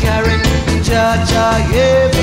Karen cha cha yeah.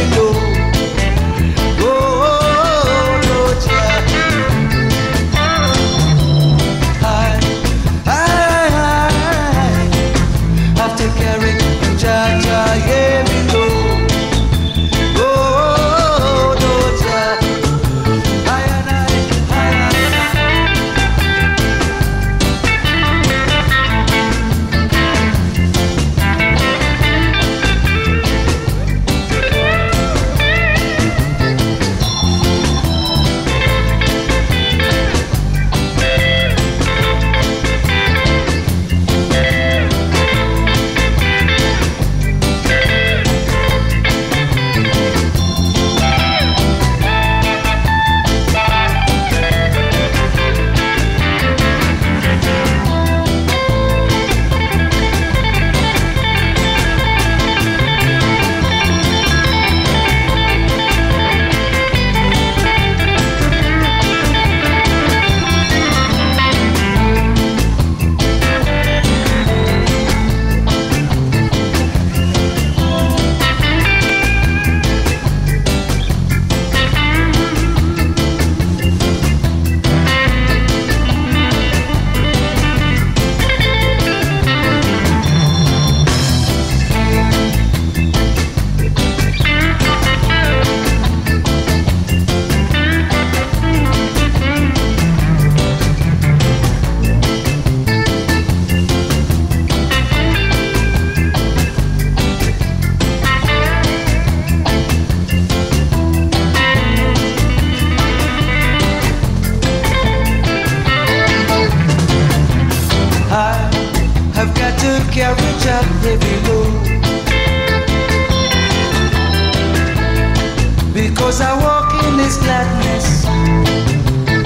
as I walk in this gladness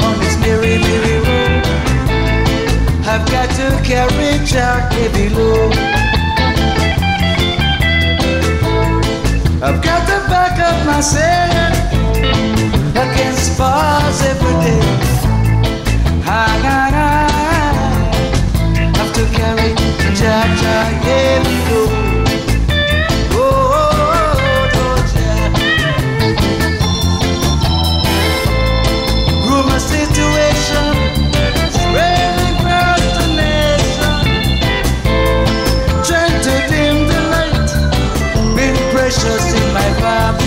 on this weary, weary road. I've got to carry our heavy. I've got to back up myself against bars every survive